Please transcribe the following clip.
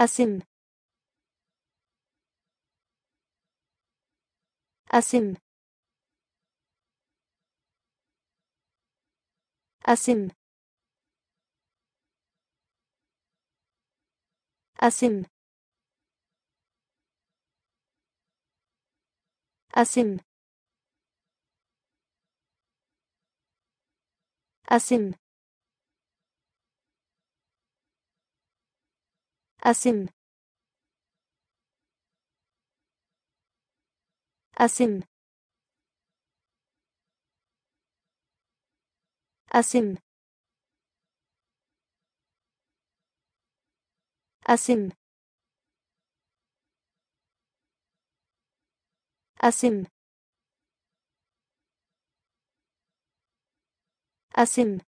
أسم. أسم. أسم. أسم. أسم. أسم. أسم. أسم. أسم. أسم. أسم. أسم.